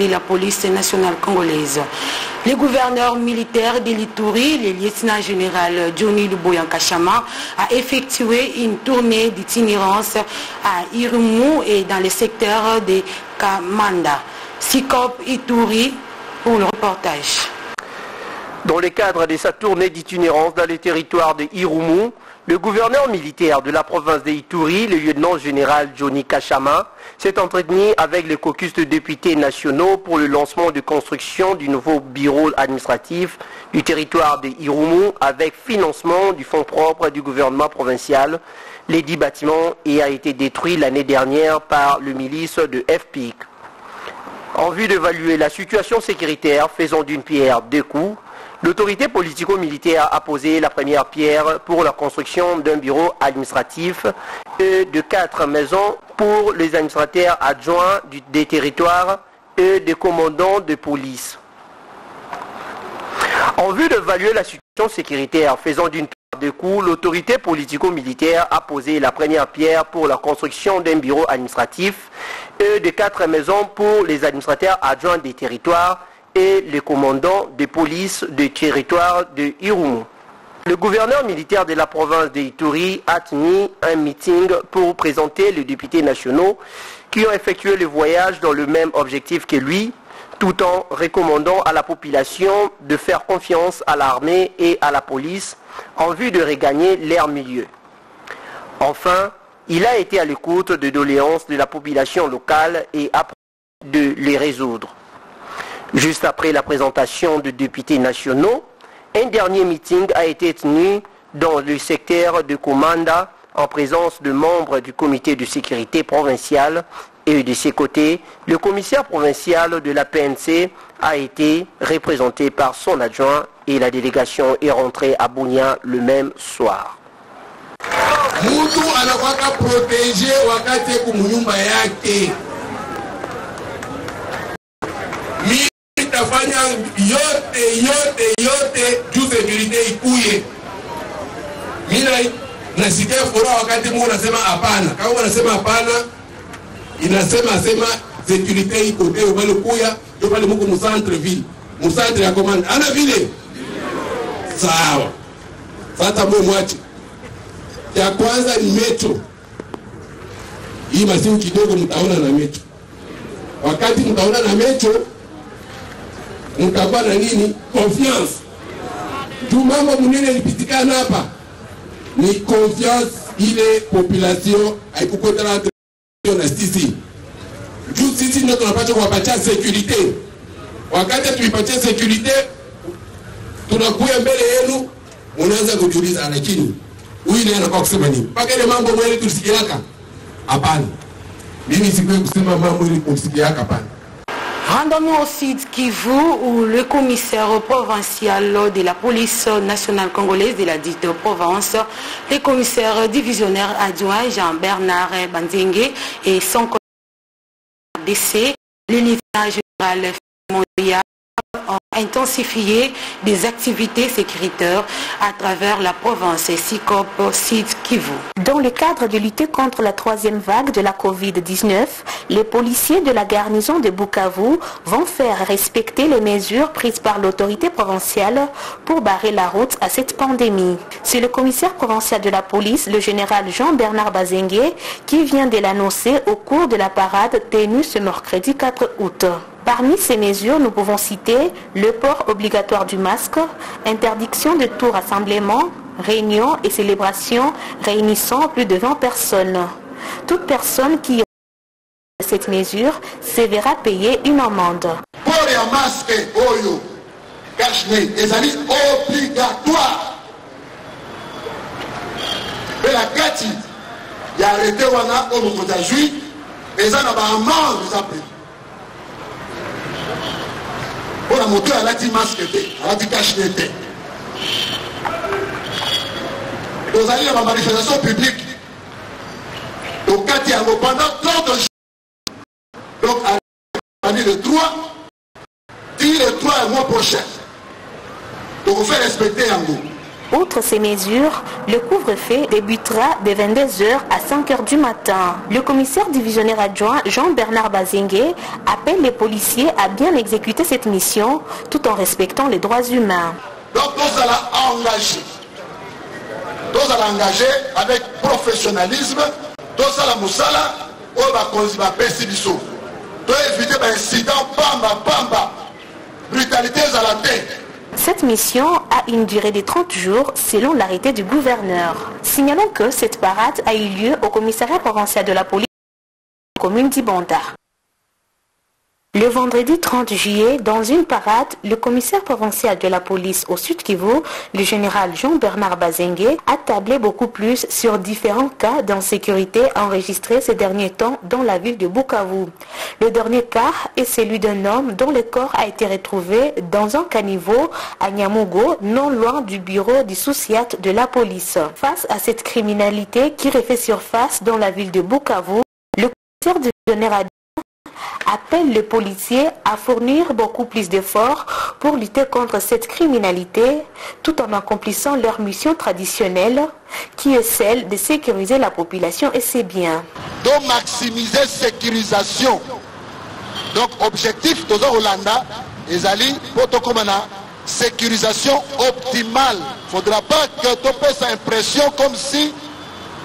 de la police nationale congolaise. Le gouverneur militaire de l'Ituri, le lieutenant général Johnny Luboyan Kachama, a effectué une tournée d'itinérance à Irumu et dans le secteur de Kamanda. Sikop Ituri pour le reportage. Dans le cadre de sa tournée d'itinérance dans les territoires de Irumu, le gouverneur militaire de la province de Ituri, le lieutenant général Johnny Kachama, s'est entretenu avec le caucus de députés nationaux pour le lancement de construction du nouveau bureau administratif du territoire de Irumu avec financement du fonds propre du gouvernement provincial. Les dix bâtiments a été détruit l'année dernière par le milice de FPIC. En vue d'évaluer la situation sécuritaire, faisant d'une pierre deux coups, L'autorité politico-militaire a posé la première pierre pour la construction d'un bureau administratif et de quatre maisons pour les administrateurs adjoints des territoires et des commandants de police. En vue d'évaluer la situation sécuritaire faisant d'une pierre deux coups, l'autorité politico-militaire a posé la première pierre pour la construction d'un bureau administratif et de quatre maisons pour les administrateurs adjoints des territoires et le commandant de police du territoire de Irumu. Le gouverneur militaire de la province de Ituri a tenu un meeting pour présenter les députés nationaux qui ont effectué le voyage dans le même objectif que lui, tout en recommandant à la population de faire confiance à l'armée et à la police en vue de regagner leur milieu. Enfin, il a été à l'écoute de doléances de la population locale et a de les résoudre. Juste après la présentation de députés nationaux, un dernier meeting a été tenu dans le secteur de Komanda en présence de membres du comité de sécurité provincial et de ses côtés, le commissaire provincial de la PNC a été représenté par son adjoint et la délégation est rentrée à Bounia le même soir. Nitafanya yote yote yote juu sekurite ikuye. Mina nasikia furaha wakati Mungu nasema hapana. Kama nasema hapana, inasema sema sekurite iko teo kuya ndio Mungu musantre ville musantre ya komanda ana vile sawa. Sasa mwe mwache ya kwanza ni metro hii masimu kidogo mtaona na metro. Wakati mtaona na metro mtakuwa na nini? Confiance. Tu. mambo munene ilipitikana hapa. Ni confiance ile population haikukotana na sisi. Juu sisi ndio tunapaswa kuwapatia security. wakati tuipatia security, tunakuya mbele yenu mnaanza kujiuliza lakini huyu naye anakuwa kusema nini? Mpaka ile mambo mwele tulisikiaka hapana. Mimi sikuwe kusema mambo ili kumsikiaka hapana Rendons-nous au Sud Kivu où le commissaire provincial de la police nationale congolaise de la dite province, le commissaire divisionnaire adjoint Jean-Bernard Banzengue et son collègue DC, le général Mondial ont intensifié des activités sécuritaires à travers la province SICOP Sud Kivu. Dans le cadre de lutter contre la troisième vague de la Covid-19, les policiers de la garnison de Bukavu vont faire respecter les mesures prises par l'autorité provinciale pour barrer la route à cette pandémie. C'est le commissaire provincial de la police, le général Jean-Bernard Bazengue, qui vient de l'annoncer au cours de la parade tenue ce mercredi 4 août. Parmi ces mesures, nous pouvons citer le port obligatoire du masque, interdiction de tout rassemblement, réunions et célébrations réunissant plus de 20 personnes. Toute personne qui cette mesure se verra payer une amende. Pe mpona moto alati masque te alati cache-nez te tozali na bamanifestation publique. Tokati yango pendant 30 jours donc année le 3 puis le 3 ya mois prochain. Tokofai respecte yango Outre ces mesures, le couvre-feu débutera de 22h à 5h du matin. Le commissaire divisionnaire adjoint Jean-Bernard Bazingue appelle les policiers à bien exécuter cette mission tout en respectant les droits humains. Donc nous allons engager. Nous allons engager avec professionnalisme. Nous allons moussala oyo bakonzi bapesi biso toevite baincident pamba pamba brutalité ezala te Cette mission a une durée de 30 jours selon l'arrêté du gouverneur. Signalons que cette parade a eu lieu au commissariat provincial de la police de la commune d'Ibanda. Le vendredi 30 juillet, dans une parade, le commissaire provincial de la police au Sud Kivu, le général Jean-Bernard Bazengue, a tablé beaucoup plus sur différents cas d'insécurité enregistrés ces derniers temps dans la ville de Bukavu. Le dernier cas est celui d'un homme dont le corps a été retrouvé dans un caniveau à Nyamugo, non loin du bureau du Souciat de la police. Face à cette criminalité qui refait surface dans la ville de Bukavu, le commissaire divisionnaire appelle les policiers à fournir beaucoup plus d'efforts pour lutter contre cette criminalité tout en accomplissant leur mission traditionnelle qui est celle de sécuriser la population et ses biens. de maximiser sécurisation. Donc objectif toza kolanda ezali mpo tokóma na sécurisation optimale. Faudra pas que topesa impression comme si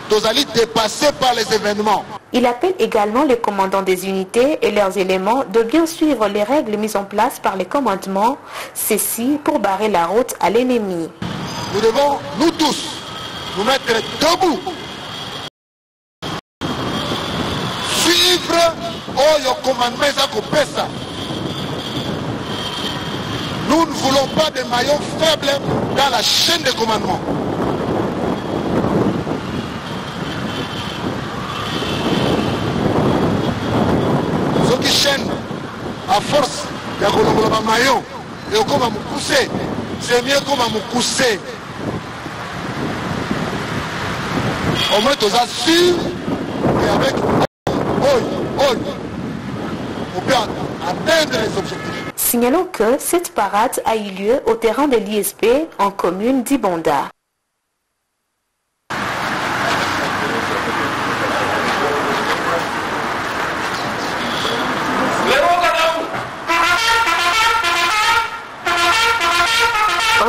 tozali dépassé par les événements Il appelle également les commandants des unités et leurs éléments de bien suivre les règles mises en place par les commandements, ceci pour barrer la route à l'ennemi. nous devons nous tous nous mettre debout. Suivre oyo commandement eza kopesa nous ne voulons pas de maillons faibles dans la chaîne de commandement chaîne à force ya kolongola bamaillon ekokoma mokuse c'est mieux koma mokuse au moins toza sûr et avec oyo oyo on atteindre les objectifs. Signalons que cette parade a eu lieu au terrain de l'ISP en commune d'Ibonda.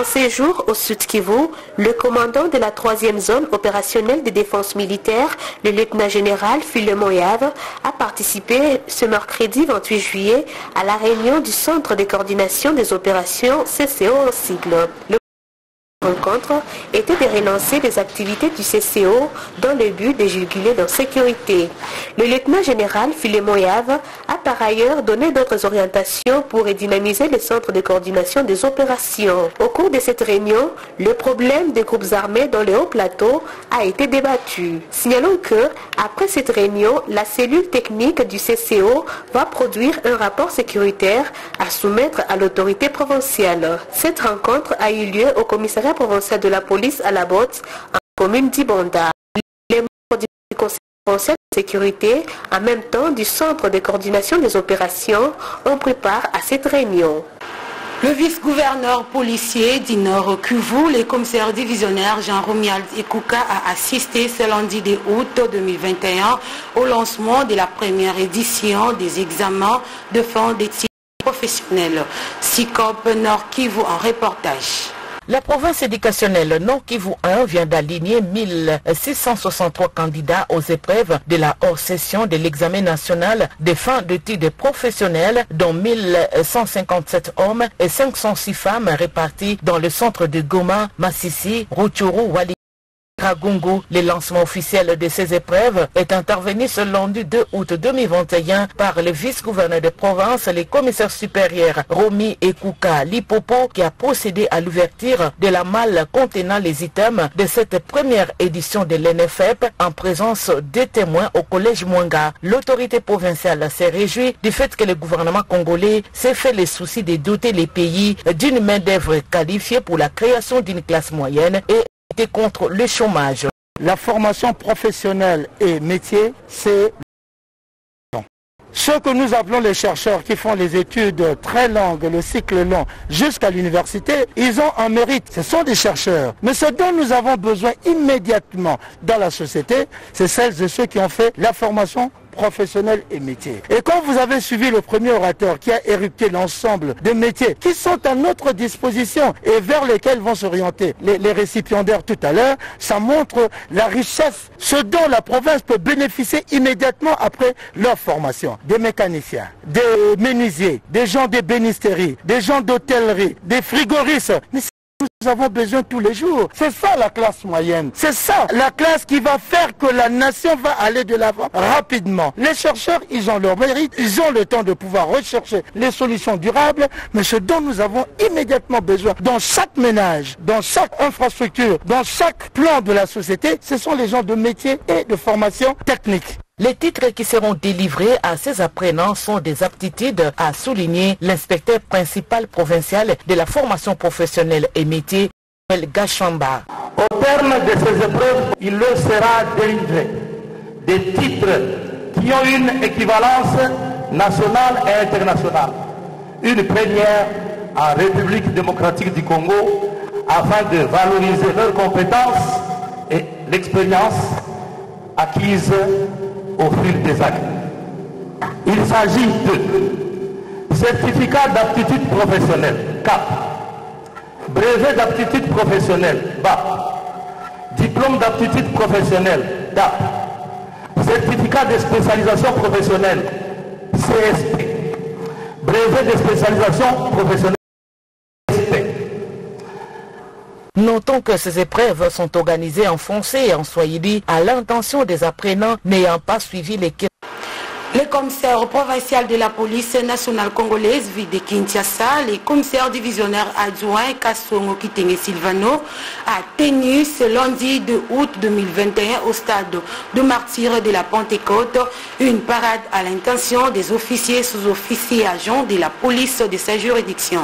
En séjour au Sud Kivu, le commandant de la troisième zone opérationnelle de défense militaire, le lieutenant-général Philemon Yave, a participé ce mercredi 28 juillet à la réunion du Centre de coordination des opérations CCO en sigle. Le rencontre était de relancer les activités du CCO dans le but de juguler leur sécurité. Le lieutenant général Philemon Yave a par ailleurs donné d'autres orientations pour dynamiser le centre de coordination des opérations. Au cours de cette réunion, le problème des groupes armés dans le haut plateau a été débattu. Signalons que, après cette réunion, la cellule technique du CCO va produire un rapport sécuritaire à soumettre à l'autorité provinciale. Cette rencontre a eu lieu au commissariat provincial de la police à la botte en commune d'Ibonda. Les membres du conseil provincial de sécurité, en même temps du centre de coordination des opérations, ont pris part à cette réunion. Le vice-gouverneur policier du Nord Kivu, le commissaire divisionnaire Jean-Romial Ekouka a assisté ce lundi de août 2021 au lancement de la première édition des examens de fin d'études professionnelles. SICOP Nord Kivu en reportage. La province éducationnelle Nord Kivu 1 vient d'aligner 1663 candidats aux épreuves de la hors-session de l'examen national des fins d'études professionnelles, dont 1157 hommes et 506 femmes répartis dans le centre de Goma, Massissi, Rutshuru, Wali. Le lancement officiel de ces épreuves est intervenu ce lundi 2 août 2021 par le vice-gouverneur de province, le commissaire supérieur Romy Ekuka Lipopo, qui a procédé à l'ouverture de la malle contenant les items de cette première édition de l'NFEP en présence des témoins au collège Mwanga. L'autorité provinciale s'est réjouie du fait que le gouvernement congolais s'est fait le souci de doter les pays d'une main-d'œuvre qualifiée pour la création d'une classe moyenne et contre le chômage. La formation professionnelle et métier, c'est ceux que nous appelons les chercheurs qui font les études très longues, le cycle long, jusqu'à l'université, ils ont un mérite. Ce sont des chercheurs. Mais ce dont nous avons besoin immédiatement dans la société, c'est celles et ceux qui ont fait la formation professionnels et métiers. Et quand vous avez suivi le premier orateur qui a érupté l'ensemble des métiers qui sont à notre disposition et vers lesquels vont s'orienter les, récipiendaires tout à l'heure, ça montre la richesse, ce dont la province peut bénéficier immédiatement après leur formation. Des mécaniciens, des menuisiers, des gens des bénisteries, des gens d'hôtellerie, des frigoristes. Mais nous avons besoin tous les jours. C'est ça la classe moyenne. C'est ça la classe qui va faire que la nation va aller de l'avant rapidement. Les chercheurs, ils ont leur mérite, ils ont le temps de pouvoir rechercher les solutions durables, mais ce dont nous avons immédiatement besoin dans chaque ménage, dans chaque infrastructure, dans chaque plan de la société, ce sont les gens de métier et de formation technique. Les titres qui seront délivrés à ces apprenants sont des aptitudes, a souligné l'inspecteur principal provincial de la formation professionnelle et métier, El Gachamba. Au terme de ces épreuves, il leur sera délivré des titres qui ont une équivalence nationale et internationale. Une première en République démocratique du Congo afin de valoriser leurs compétences et l'expérience acquise au fil des années. Il s'agit de certificat d'aptitude professionnelle, CAP, brevet d'aptitude professionnelle, BAP, diplôme d'aptitude professionnelle, DAP, certificat de spécialisation professionnelle, CSP, brevet de spécialisation professionnelle, CSP. Notons que ces épreuves sont organisées en français et en swahili à l'intention des apprenants n'ayant pas suivi les le commissaire provincial de la police nationale congolaise, ville de Kinshasa, le commissaire divisionnaire adjoint Kassongo Kitenge Silvano, a tenu ce lundi de août 2021 au stade de martyrs de la Pentecôte une parade à l'intention des officiers, sous-officiers agents de la police de sa juridiction.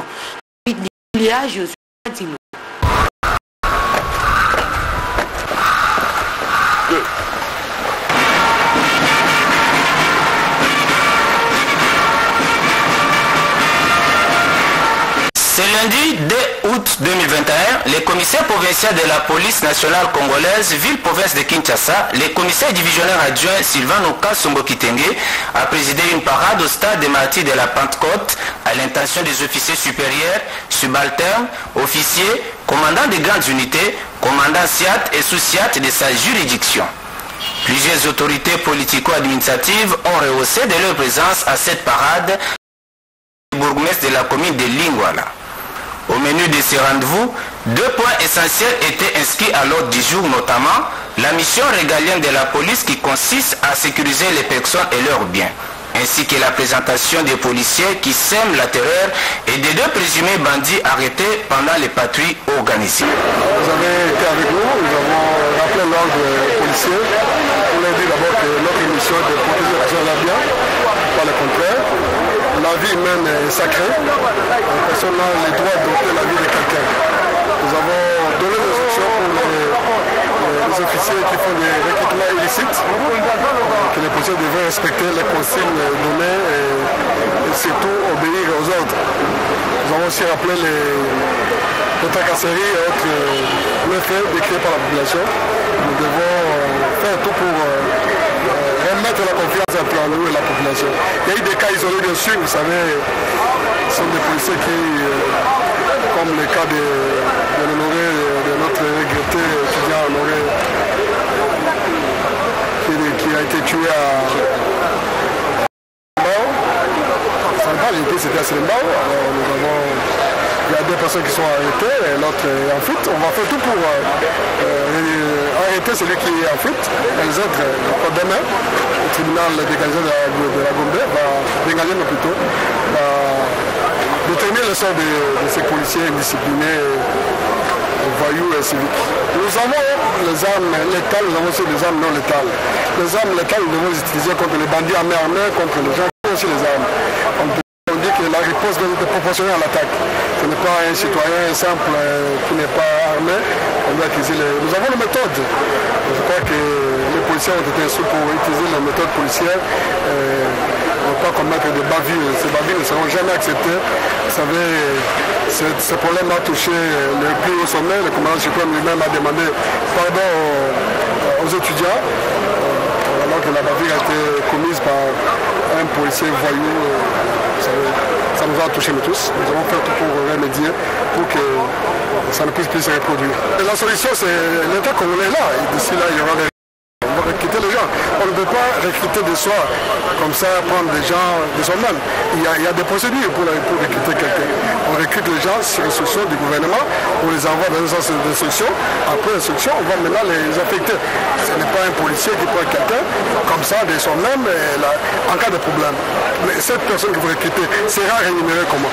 Ce lundi 2 août 2021, le commissaire provincial de la police nationale congolaise, ville-province de Kinshasa, le commissaire divisionnaire adjoint Sylvain Oka Sombo Kitenge, a présidé une parade au stade des martyrs de la Pentecôte à l'intention des officiers supérieurs, subalternes, officiers, commandants des grandes unités, commandants SIAT et sous-SIAT de sa juridiction. Plusieurs autorités politico-administratives ont rehaussé de leur présence à cette parade bourgmestre de la commune de Lingwala. Au menu de ces rendez-vous, deux points essentiels étaient inscrits à l'ordre du jour, notamment la mission régalienne de la police qui consiste à sécuriser les personnes et leurs biens, ainsi que la présentation des policiers qui sèment la terreur et des deux présumés bandits arrêtés pendant les patrouilles organisées. Vous avez été avec nous, nous avons rappelé l'ordre policier pour leur dire d'abord que notre mission de protéger pas le contraire la vie humaine est sacrée. Personne n'a le droit d'ôter la vie de quelqu'un. Nous avons donné des instructions pour les, officiers qui font des recrutements illicites, que les policiers devaient respecter les consignes données et, surtout obéir aux ordres. Nous avons aussi rappelé les, les tracasseries et autres méfaits décrits par la population. Nous devons faire tout pour remettre la confiance entre nous et la population. Il y a eu des cas isolés, bien sûr, vous savez, ce sont des policiers qui, comme le cas de, de l'honoré, de notre regretté étudiant honoré, qui, qui, a été tué à Sambal, c'était à Sembao. Nous avons il y a deux personnes qui sont arrêtées et l'autre est en fuite. On va faire tout pour euh, arrêter celui qui est en fuite. Les autres, euh, demain, le tribunal dégagé de de la Gombe va dégager plutôt, va déterminer le sort de, de ces policiers indisciplinés, voyous et civiques. Nous avons les armes létales, nous avons aussi des armes non létales. Les armes létales, nous devons les utiliser contre les bandits armés armés, contre les gens qui ont aussi les armes. On on dit que la réponse doit être proportionnée à l'attaque. Ce n'est pas un citoyen simple euh, qui n'est pas armé. On doit utiliser les... Nous avons les méthodes. Je crois que les policiers ont été instruits pour utiliser les méthodes policières euh, pas commettre des bavures. Ces bavures ne seront jamais acceptées. Vous savez, ce, problème a touché le plus haut sommet. Le commandant suprême lui-même a demandé pardon aux, étudiants alors que la bavure a été commise par un policier voyou. ça nous a touché nous tous. Nous avons fait tout pour remédier, pour que ça ne puisse plus se reproduire. la solution, c'est l'État est là. D'ici là, il y aura des recruter les gens. On ne peut pas recruter de soi, comme ça, prendre des gens de soi-même. Il, il, y a des procédures pour, recruter quelqu'un. On recrute les gens sur instruction du gouvernement, on les envoie dans un sens d'instruction. Après l'instruction, on va maintenant les affecter. Ce n'est pas un policier qui prend quelqu'un comme ça de soi-même en cas de problème. Mais cette personne que vous recrutez sera rémunérée comment?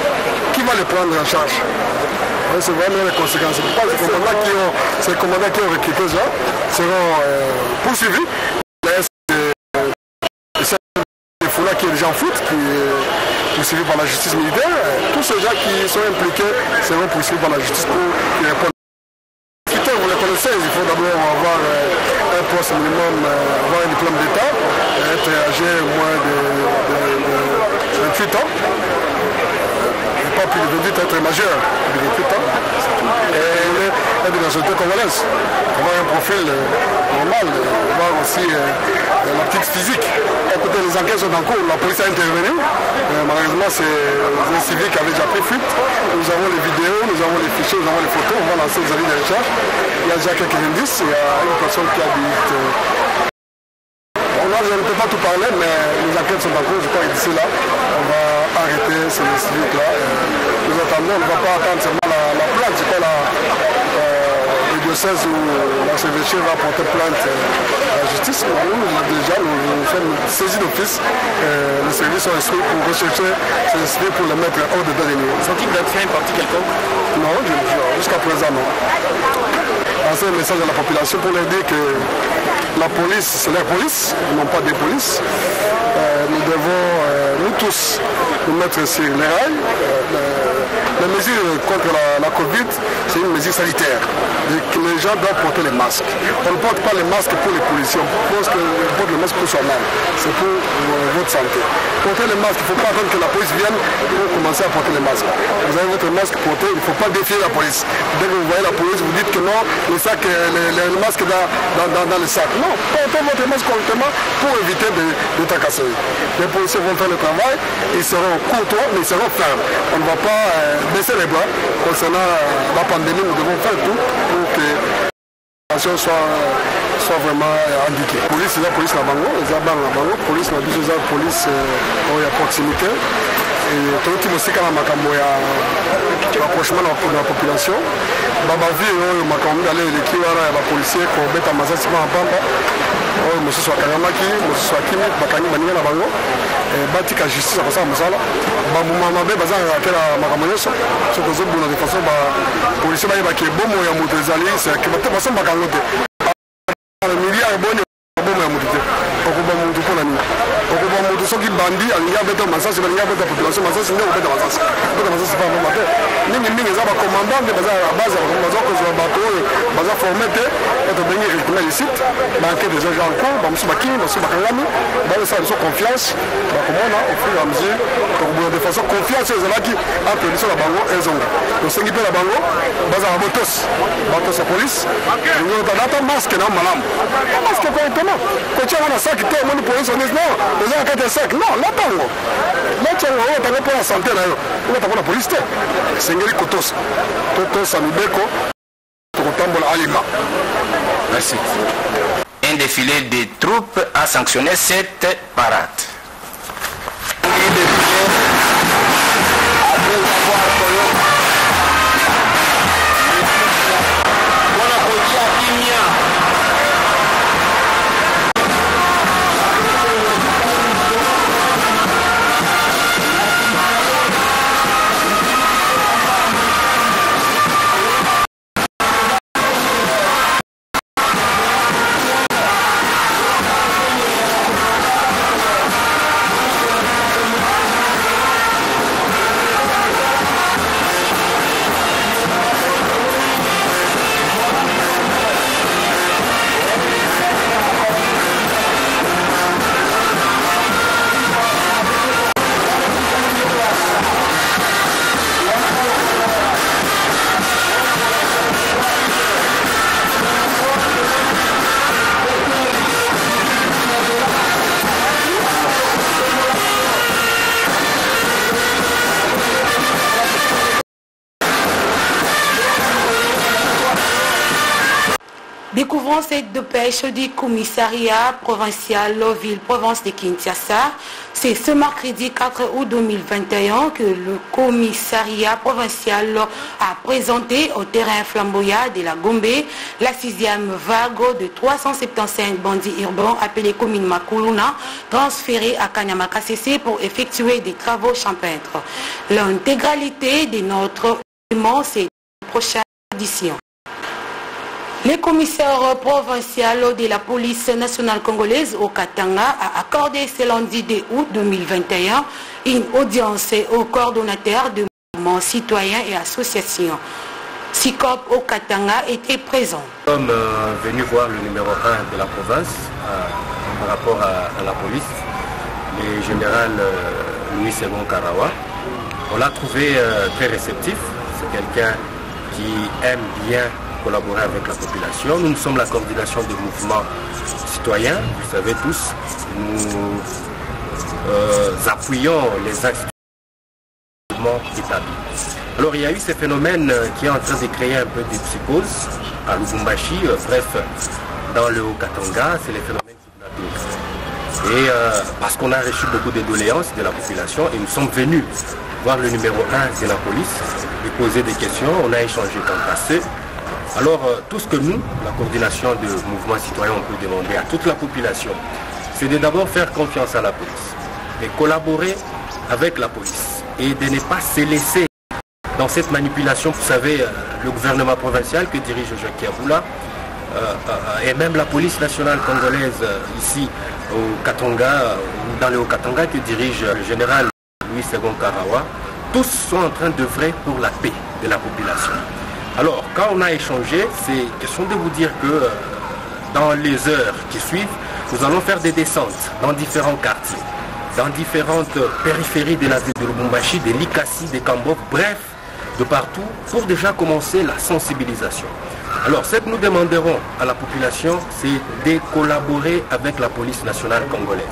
Qui va le prendre en charge? C'est vraiment les conséquences. Les commandants qui ont, ces commandants qui ont recruté seront euh, poursuivis. Qui est déjà en foot, qui est poursuivi par la justice militaire, tous ces gens qui sont impliqués seront poursuivis par la justice pour qu'ils répondent. Vous les connaissez, il faut d'abord avoir euh, un poste minimum, euh, avoir un diplôme d'État, être âgé moins de, de 28 ans pas plus de 28 être majeur, de 28 ans. Et être de la société congolaise. Avoir un profil euh, normal, avoir aussi euh, la petite physique. Écoutez, les enquêtes sont en cours, la police a intervenu. malheureusement, c'est un civil qui avait déjà pris fuite. Nous avons les vidéos, nous avons les fichiers, nous avons les photos, on va lancer les avis de recherche. Il y a déjà quelques indices, il y a une personne qui habite euh, je ne peux pas tout parler, mais les enquêtes sont en cours. Je crois que d'ici là, on va arrêter ces civiques-là. Nous attendons, on ne va pas attendre seulement la, la plainte, c'est pas la, euh, le diocèse où l'archevêché va porter plainte à la justice. Nous, déjà, nous, nous sommes saisis d'office. Euh, les services sont instruits pour rechercher ces civiques pour les mettre hors de dernier. Sont-ils fait un parti quelconque Non, jusqu'à présent, non. C'est un message à la population pour leur dire que la police, c'est la police, non pas des polices. Euh, nous devons, euh, nous tous, nous mettre sur les rails. Euh, la mesure contre la, Covid, c'est une mesure sanitaire. les gens doivent porter les masques. On ne porte pas les masques pour les policiers, pour soi-même. C'est pour votre santé. Porter les masques, il ne faut pas attendre que la police vienne pour commencer à porter les masques. Vous avez votre masque porté, il ne faut pas défier la police. Dès que vous voyez la police, vous dites que non, les, sacs, les, les, masques dans, dans, les sacs. Non, portez votre masque correctement pour éviter de, de tracasser. Les policiers vont faire le travail, ils seront courtois, mais ils seront fermes. On ne va pas euh, baisser les bras concernant euh, la pandémie. Nous devons faire tout pour que la situation soit, soit vraiment euh, indiquée. Police, la police la bango, les bango la bango, police la biso la police oyo ya proximité. toyoti mosika na makambo ya rapprochement na population babavi oyo makambo mibale eleki wana ya bapolisier kobeta masasi mpa na pamba oyo mosusu akangamaki mosusu akimi bakangi baninga na bango batika justice ya kosala mosala bambuma mabe bazalaka ke na makambo nyonso soki ozobuna de façon bapolisier bayebaki ebomo ya moto ezali basombaka yango te miliard eboni bomo ya moto te okoba motu mpo motu soki bandi alingi abeta masasi balingi abeta population masasi nde okobeta masasi obeta masasi pa mboma te mingimingi eza bacommandant nde baza base baza kozwa bato oyo baza forme te e tobengi rythme licite baenquête eza genre cour bamosusu bakimi bamosusu bakangami bazosala biso confiance. Bakomona au fur et à mesure tokobona de façon confiance oyo ezalaki entre biso na bango ezonga tosengi mpe na bango bazala botosi batosa police. Lingi otadata maske na malamu. Maske correctement kotia ngo na saki te omoni polisi ondisi non eza na kati ya saki non latango latango oyo tango mpo na sante na yo onatango na polisi te esengeli kotosa totosa mibeko tokotambola alima. Merci. Un défilé des troupes a sanctionné cette parade cette dépêche du commissariat provincial Ville-Provence de Kinshasa. C'est ce mercredi 4 août 2021 que le commissariat provincial a présenté au terrain flamboyant de la Gombe la sixième vague de 375 bandits urbains appelés communes Makuluna transférés à Kanyamaka CC pour effectuer des travaux champêtres. L'intégralité de notre événement, c'est la prochaine édition. Le commissaire provincial de la police nationale congolaise au Katanga a accordé ce lundi 2 août 2021 une audience au coordonnateur de mouvements citoyens et associations. SICOP au Katanga était présent. Nous sommes euh, venus voir le numéro 1 de la province euh, par rapport à, la police, le général euh, Louis Segon Karawa. On l'a trouvé très réceptif. C'est quelqu'un qui aime bien collaborer avec la population. Nous, sommes la coordination des mouvements citoyens, vous savez tous. Nous euh, appuyons les actes établis. Alors il y a eu ce phénomène qui est en train de créer un peu de psychose à Lubumbashi, euh, bref, dans le Haut-Katanga, c'est les phénomènes. Et euh, parce qu'on a reçu beaucoup de doléances de la population et nous sommes venus voir le numéro 1 de la police, lui poser des questions, on a échangé à ce. Alors, euh, tout ce que nous, la coordination de mouvements citoyens, on peut demander à toute la population, c'est de d'abord faire confiance à la police, et collaborer avec la police, et de ne pas se laisser dans cette manipulation. Vous savez, euh, le gouvernement provincial que dirige Jacques Aboula, euh, et même la police nationale congolaise ici au Katanga, dans le Haut-Katanga, que dirige le général Louis Segon Karawa, tous sont en train d'œuvrer pour la paix de la population. Alors, quand on a échangé, c'est question de vous dire que euh, dans les heures qui suivent, nous allons faire des descentes dans différents quartiers, dans différentes périphéries de la ville de Lubumbashi, de Likasi, de Kambok, bref, de partout, pour déjà commencer la sensibilisation. Alors, ce que nous demanderons à la population, c'est de collaborer avec la police nationale congolaise.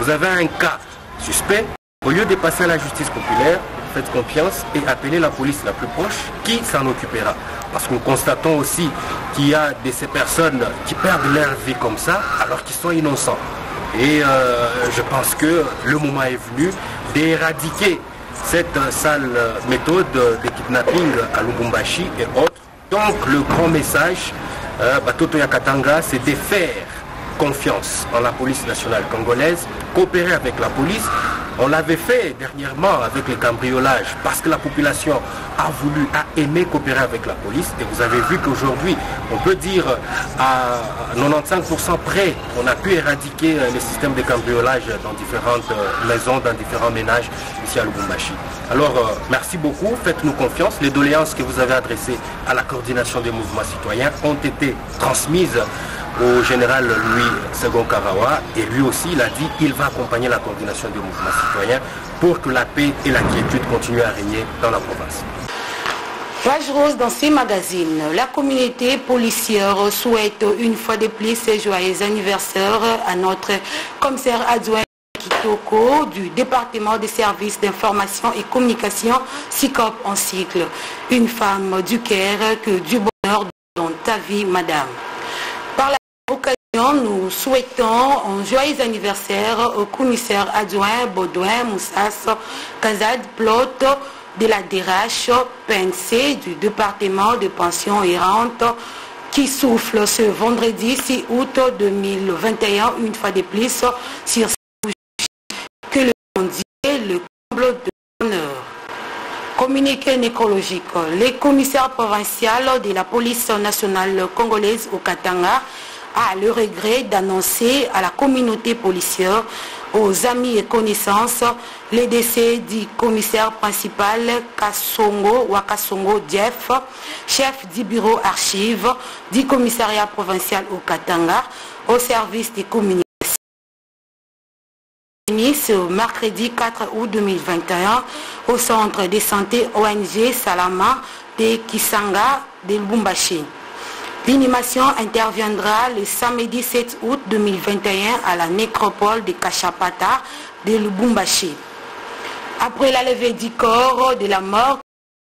Vous avez un cas suspect, au lieu de passer à la justice populaire, faites confiance et appelez la police la plus proche qui s'en occupera. Parce que nous constatons aussi qu'il y a de ces personnes qui perdent leur vie comme ça alors qu'ils sont innocents. Et euh, je pense que le moment est venu d'éradiquer cette sale méthode de kidnapping à Lubumbashi et autres. Donc le grand message, euh, Batoto Yakatanga, c'est de faire confiance en la police nationale congolaise, coopérer avec la police. On l'avait fait dernièrement avec les cambriolages parce que la population a voulu, a aimé coopérer avec la police. Et vous avez vu qu'aujourd'hui, on peut dire à 95% près, on a pu éradiquer les systèmes de cambriolage dans différentes maisons, dans différents ménages ici à Lubumbashi. Alors, merci beaucoup, faites-nous confiance. Les doléances que vous avez adressées à la coordination des mouvements citoyens ont été transmises au général Louis Segon Karawa et lui aussi il a dit qu'il va accompagner la coordination des mouvements citoyens pour que la paix et la quiétude continuent à régner dans la province. Page rose dans ces magazines. La communauté policière souhaite une fois de plus joyeux anniversaire à notre commissaire adjoint Kitoko du département des services d'information et communication SICOP en cycle. Une femme du Caire que du bonheur dans ta vie, madame. Nous souhaitons un joyeux anniversaire au commissaire adjoint Baudouin Moussas Kazad Plot de la DRH PNC du département de pension et rente qui souffle ce vendredi 6 août 2021 une fois de plus sur que le dit le comble de l'honneur. Communiqué écologique. Les commissaires provinciaux de la police nationale congolaise au Katanga a le regret d'annoncer à la communauté policière, aux amis et connaissances, les décès du commissaire principal Kassongo Wakasongo Jeff, chef du bureau archives du commissariat provincial au Katanga, au service des communications ce mercredi 4 août 2021 au centre de santé ONG Salama de Kisanga de Lubumbashi. L'inhumation interviendra le samedi 7 août 2021 à la nécropole de Kachapata de Lubumbashi. Après la levée du corps de la mort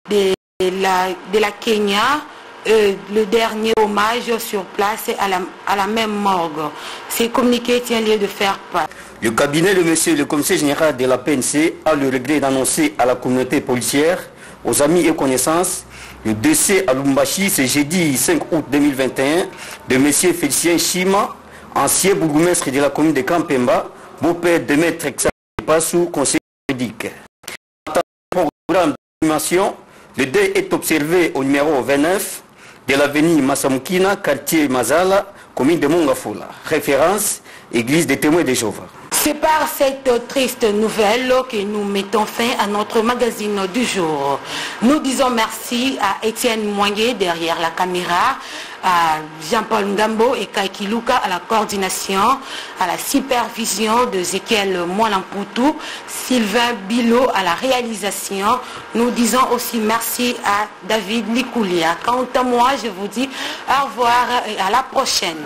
de la, Kenya, euh, le dernier hommage sur place à la, à la même morgue. Ces communiqués tient lieu de faire part. Le cabinet de monsieur le commissaire général de la PNC a le regret d'annoncer à la communauté policière, aux amis et connaissances, le décès à Lumbashi ce jeudi 5 août 2021 de monsieur Félicien Chima, ancien bourgmestre de la commune de Kampemba, beau-père de maître Passou, conseiller juridique. Dans le programme d'animation, le deuil est observé au numéro 29 de l'avenue Massamukina, quartier Mazala, commune de Mongafula. Référence, Église des témoins de Jéhovah. C'est par cette triste nouvelle que nous mettons fin à notre magazine du jour. Nous disons merci à Étienne Moigné derrière la caméra, à Jean-Paul Ndambo et Kaiki Luka à la coordination, à la supervision de Zékiel Moilamputu, Sylvain Bilo à la réalisation. Nous disons aussi merci à David Likoulia. Quant à moi, je vous dis au revoir et à la prochaine.